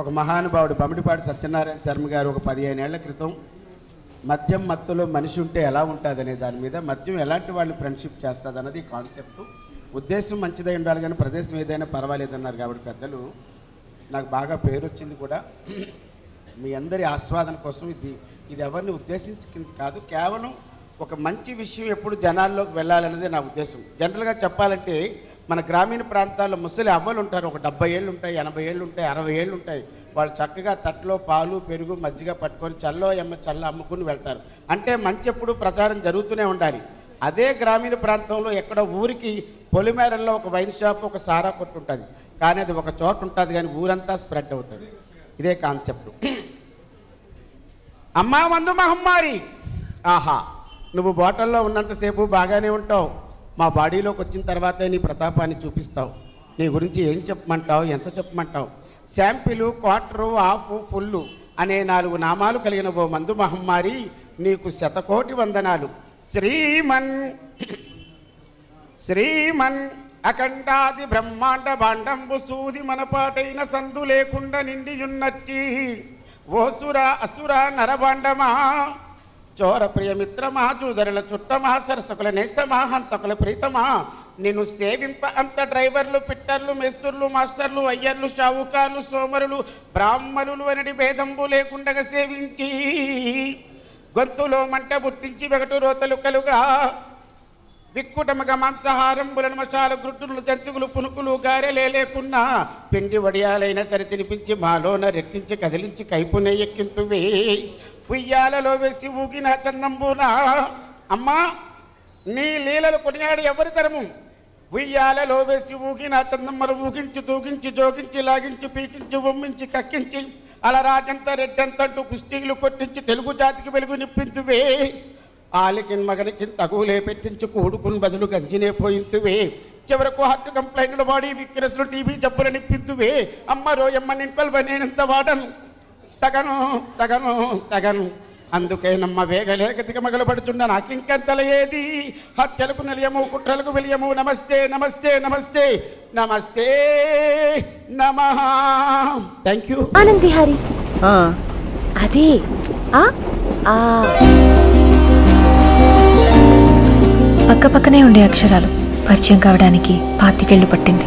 ఒక మహానుభావుడు బమిడిపాటి సత్యనారాయణ శర్మ గారు ఒక పదిహేను ఏళ్ళ క్రితం మద్యం మత్తులో మనిషి ఉంటే ఎలా ఉంటుంది అనే దాని మీద మద్యం ఎలాంటి వాళ్ళు ఫ్రెండ్షిప్ చేస్తుంది అన్నది కాన్సెప్ట్ ఉద్దేశం మంచిదై ఉండాలి కానీ ప్రదేశం ఏదైనా పర్వాలేదన్నారు కాబట్టి పెద్దలు. నాకు బాగా పేరు వచ్చింది కూడా మీ అందరి ఆస్వాదన కోసం ఇది ఇది ఎవరిని ఉద్దేశించింది కాదు కేవలం ఒక మంచి విషయం ఎప్పుడు జనాల్లోకి వెళ్ళాలనేది నా ఉద్దేశం. జనరల్గా చెప్పాలంటే మన గ్రామీణ ప్రాంతాల్లో ముసలి అవ్వలు ఉంటారు ఒక డెబ్బై ఏళ్ళు ఉంటాయి ఎనభై ఏళ్ళు ఉంటాయి అరవై ఏళ్ళు ఉంటాయి. వాళ్ళు చక్కగా తట్లో పాలు పెరుగు మజ్జిగ పట్టుకొని చల్లో ఎమ్మ చల్ల అమ్ముకుని వెళ్తారు. అంటే మంచి ఎప్పుడు ప్రచారం జరుగుతూనే ఉండాలి. అదే గ్రామీణ ప్రాంతంలో ఎక్కడ ఊరికి పొలిమేరల్లో ఒక వైన్ షాప్ ఒక సారా కొట్టు ఉంటుంది. కానీ అది ఒక చోట ఉంటుంది కానీ ఊరంతా స్ప్రెడ్ అవుతుంది. ఇదే కాన్సెప్ట్. అమ్మా మందు మహమ్మారి. ఆహా నువ్వు బాటల్లో ఉన్నంతసేపు బాగానే ఉంటావు. మా బాడీలోకి వచ్చిన తర్వాతే నీ ప్రతాపాన్ని చూపిస్తావు. నీ గురించి ఏం చెప్పమంటావు? ఎంత చెప్పమంటావు? శాంపిలు క్వార్టరు ఆపు ఫుల్లు అనే నాలుగు నామాలు కలిగిన ఓ మందు మహమ్మారి నీకు శతకోటి వందనాలు. శ్రీమన్ శ్రీమన్ అఖండాది బ్రహ్మాండ భాండంబు సూది మనపాటైన సందు లేకుండా నిండియున్నట్టి. ఓసుర అసుర నరభాండమా చోర ప్రియమిత్రమా చూదరుల చుట్టమా? సరసకుల నేస్తమా? హంతకుల ప్రీతమా? నిన్ను సేవింప అంత డ్రైవర్లు పిట్టర్లు మెస్తుర్లు మాస్టర్లు అయ్యర్లు షావుకార్లు సోమరులు బ్రాహ్మణులు అనడి భేదంబు లేకుండగా సేవించి గొంతులో మంట పుట్టించి వెగటు రోతలు కలుగా విక్కుటమగ మాంసాహారంబులను మసాల గుడ్డులు జంతువులు పునుకులు గారెలే లేకున్నా పిండి వడియాలైన సరి తినిపించి మాలోన రెట్టించి కదిలించి కైపునే ఎక్కింతువి. ఉయ్యాలలో వేసి ఊగిన చందంబున? అమ్మా నీ లీలలు కొనియాడు ఎవరి తరము? ఉయ్యాలలో వేసి ఊగిన చందమ్మలు ఊగించి తూగించి జోగించి లాగించి పీకించి ఉమ్మించి కక్కించి అలా రాజంత రెడ్డంతట్టు కుస్తీలు కొట్టించి తెలుగు జాతికి వెలుగు నిప్పింతువే. ఆలికిన్ మగనికిన్ తగులే పెట్టించి కూడుకుని బదులు గంజినే పోయింతువే. చివరకు హార్ట్ కంప్లైంట్ బాడీ విక్రెస్లు టీవీ జబ్బులు నిప్పింతువే. అమ్మ రోయమ్మ నింపల్వ నేనెంత వాడను. తగను తగను తగను. అందుకే నమ్మ వేగలేక తికమగలు పడుతున్న నాకింకెంతల ఏది హత్యలకు నిలయము కుట్రలకు విలియము. నమస్తే నమస్తే నమస్తే. నమస్తే నమ. Thank you Anand Vihari. అదే. ఆ? ఆ. పక్క పక్కనే ఉండే అక్షరాలు పరిచయం కావడానికి పాతికేళ్ళు పట్టింది.